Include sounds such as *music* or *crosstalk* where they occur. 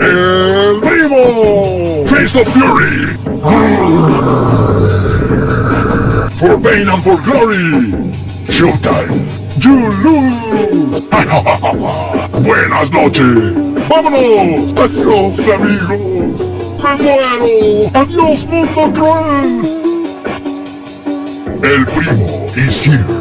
El Primo! Fist of Fury! For pain and for glory! Showtime! You lose! *laughs* Buenas noches! ¡Vámonos! ¡Adiós, amigos! ¡Me muero! ¡Adiós, mundo cruel! El Primo is here.